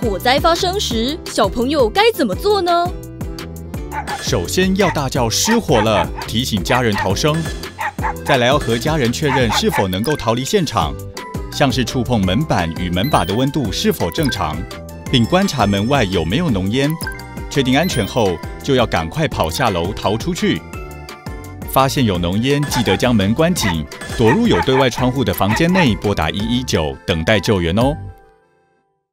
火灾发生时小朋友该怎么做呢？首先要大叫失火了提醒家人逃生。再来要和家人确认是否能够逃离现场像是触碰门板与门把的温度是否正常并观察门外有没有浓烟。确定安全后就要赶快跑下楼逃出去。发现有浓烟记得将门关紧躲入有对外窗户的房间内拨打一一九等待救援哦。